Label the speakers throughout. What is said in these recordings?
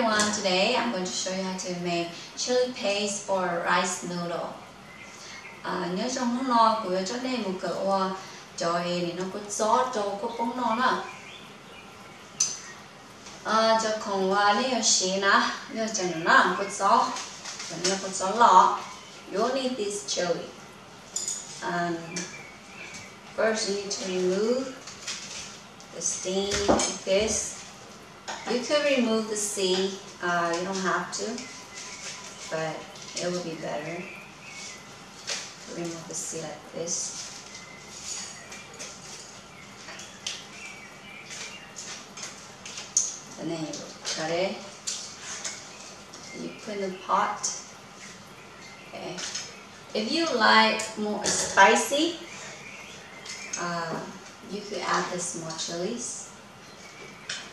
Speaker 1: everyone, today I'm going to show you how to make chili paste for rice noodle. À, nhớ trong lúc lo của cho nên một cỡ hoa cho thì nó có gió cho có bông nó nè. À, cho không hoa này ở xí nè, nhớ cho nó nè có gió, cho nó có gió lọ. You need this chili. And first you need to remove the steam like this. You could remove the C, uh, you don't have to, but it would be better remove the C like this. And then you cut it, you put in the pot. Okay. If you like more spicy, uh, you could add this more chilies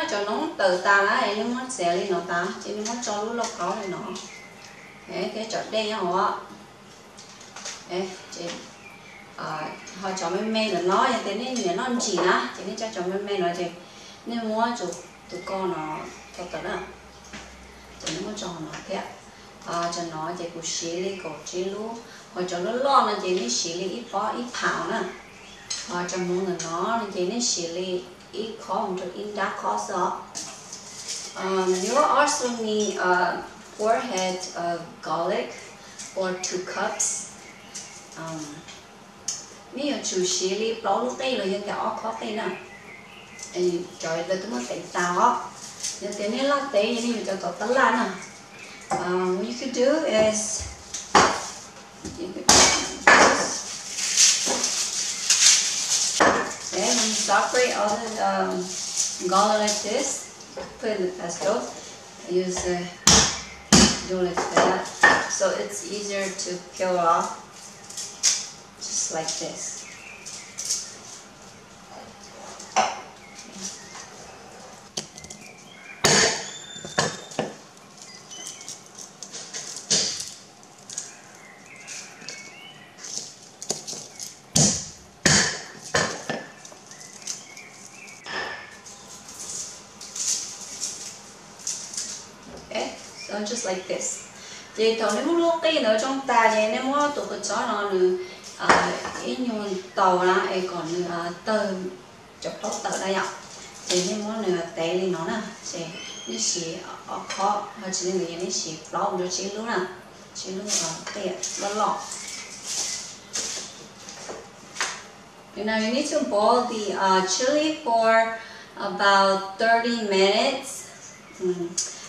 Speaker 1: mới cho nó từ ta lá ấy nó mất xẻ lên nó ta. Chỉ nó mất cho lúc lọc có này nó đấy cái chỗ đây họ. Đấy chị à, họ cho mấy mê là nó như thế nên nó chỉ na chỉ nên cho cho mấy mê nó chị. Nên mua chủ tụi con nó thật tao đó nên nó cho nó thế à cho nó chị cũng xí lên cổ chỉ lú, họ cho nó lo là chị nên xí lên ít bó ít thảo nè à trong muốn là nó chỉ nên xí đi ít khó không chút ít đã khó sợ. Ờ, um, you also need ờ, a four head of garlic or two cups um, ví dụ chú sĩ li bỏ lúc đây rồi những cái ốc khó đây nè trời là tôi muốn tỉnh táo. Á nhưng cái này là tế như này cho tao tấn lan nè um, what you could do is you could separate all the um, garlic like this, put in the pesto, use uh, do like that, so it's easier to peel off, just like this. So like this. Thì tàu nếu lúc cái nữa trong ta thì nếu muốn tụ cái chó nó là à ít nhung tàu là ấy còn ờ, là tờ chụp tốt tờ đây ạ. Thì nếu muốn nữa té lên nó là thì nó xì ở khó và chỉ là người nó xì lo được chỉ luôn nè, chỉ luôn ở đây nó lọ. And now you need to boil the uh, chili for about 30 minutes. Mm.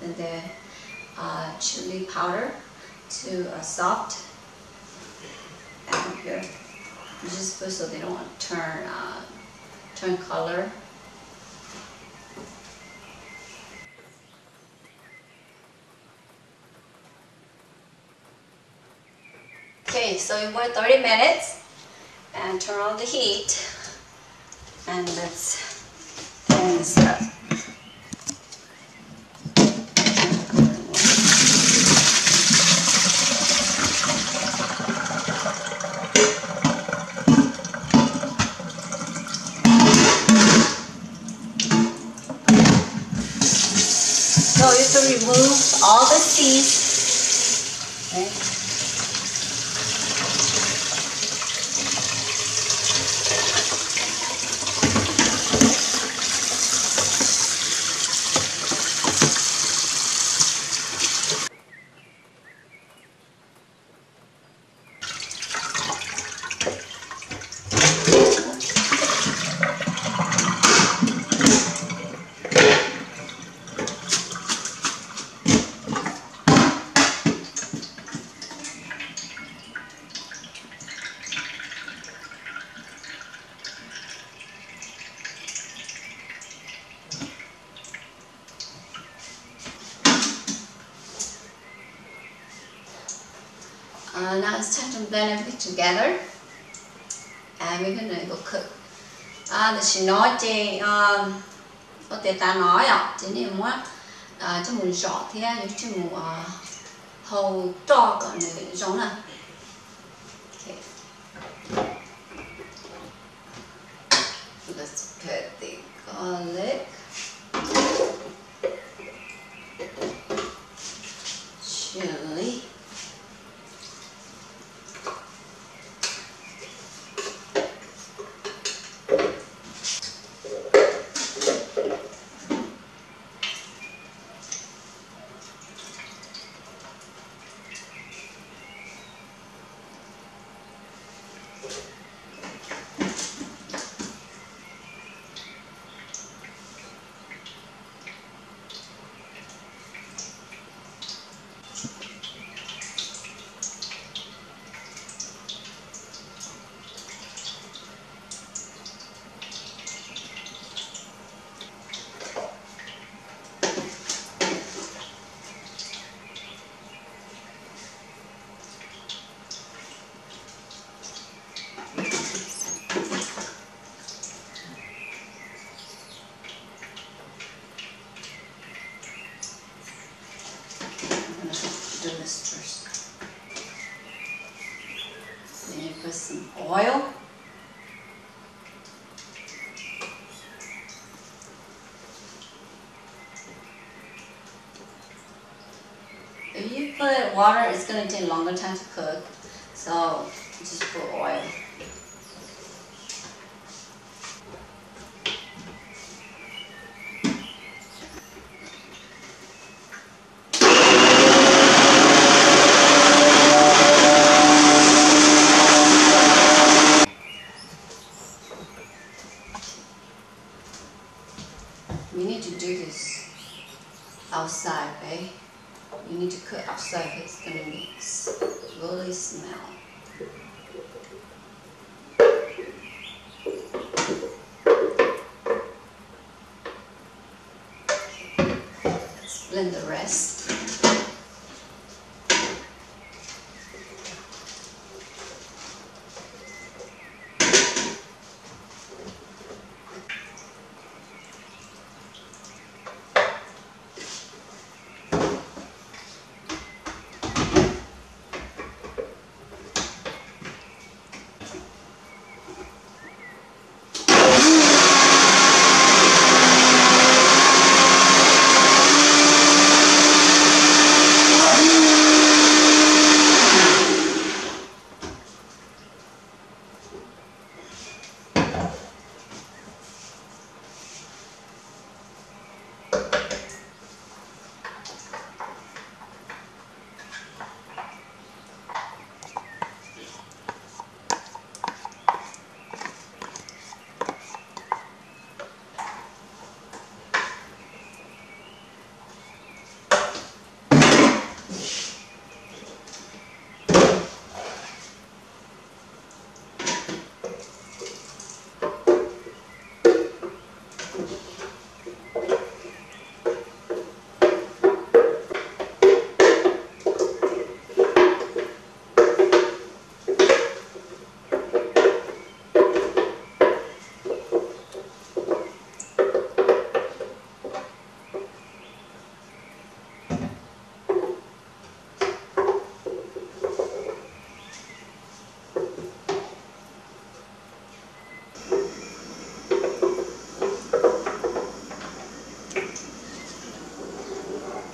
Speaker 1: the uh, chili powder to a soft down here. You just put so they don't turn uh, turn color. Okay, so you wait 30 minutes and turn on the heat and let's turn this up. Have to remove all the seeds. Okay. Uh, now it's time to blend everything together. And we're gonna go cook. À, thì chỉ nói chị có thể ta nói ạ, chỉ niệm muốn à cho muốn rõ thì à cho muốn à hầu cho cái này giống. Okay. Let's put the garlic. Chili. do Then you put some oil. If you put water, it's gonna take longer time to cook. So just put oil. We need to do this outside, okay? You need to cook outside. It's gonna be s- really smell. Let's the rest.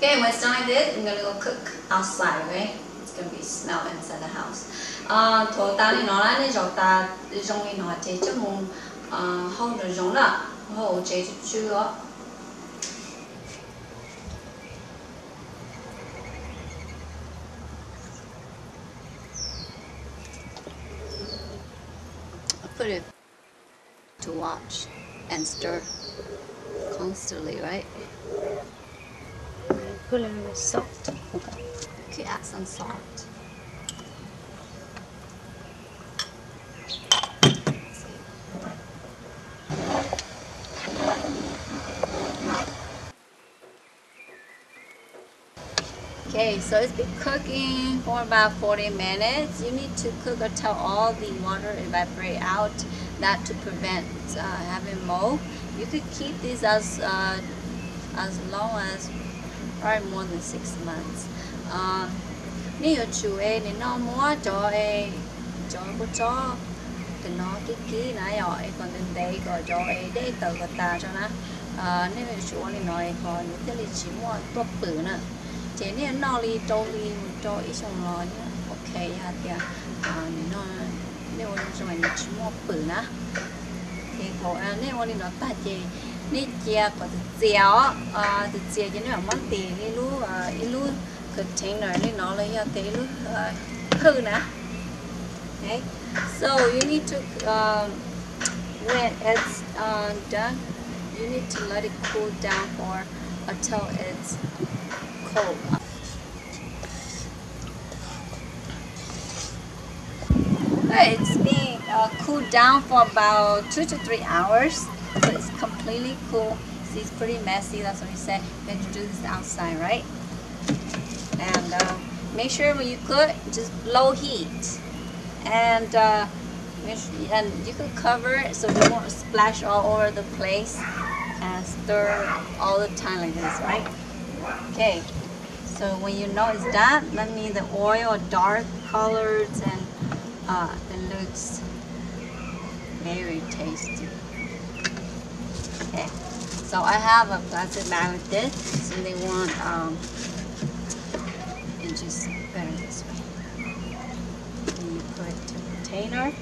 Speaker 1: Okay, when it's done like this, I'm gonna go cook outside, okay? It's gonna be smell inside the house. Uh, Chưa put it to watch and stir constantly, right?
Speaker 2: Little bit salt.
Speaker 1: Okay, add some salt. Okay, so it's been cooking for about 40 minutes. You need to cook until all the water evaporate out, that to prevent uh, having mold. You could keep these as uh, as long as probably more than six months. Uh, nếu chủ ấy nên nó mua cho ấy cho bữa cho thì nó cái kỹ này rồi còn đến đây có cho ấy để tờ có ta cho nó à nếu chủ ấy nói còn những cái gì chỉ mua tốt bự nữa chế này nó đi cho đi cho ít xong rồi ok ha thì à ờ, nó nếu mà mình chỉ mua bự nữa thì có à nếu mà nó ta okay so you need to um, when it's uh, done you need to let it cool down for until it's cold. It's being uh, cooled down for about two to three hours so it's completely cool. See, it's pretty messy. That's what we said. You have to do this outside, right? And uh, make sure when you cook, just low heat. And uh, and you can cover it so it won't splash all over the place and stir all the time like this, right? Okay. So when you know it's done, that means the oil dark colors and uh, it looks very tasty. Okay, so I have a plastic bag with this, so they want um, it just better this way. And you put the container.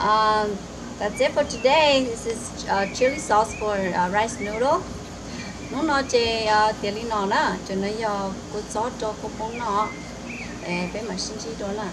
Speaker 1: Um, that's it for today. This is uh, chili sauce for uh, rice noodle. Nó nó chè uh, tiền lý nó nè, cho nó giờ cốt sốt cho cô bông nó, để với mà xin chi đó là.